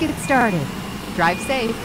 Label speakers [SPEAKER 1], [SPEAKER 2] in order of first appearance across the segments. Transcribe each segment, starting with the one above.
[SPEAKER 1] get it started. Drive safe.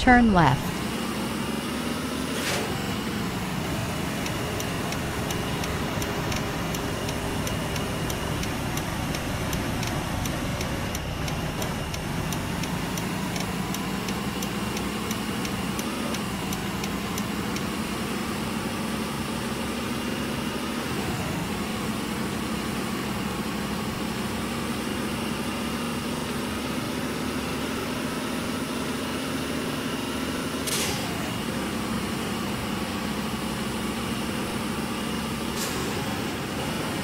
[SPEAKER 1] Turn left.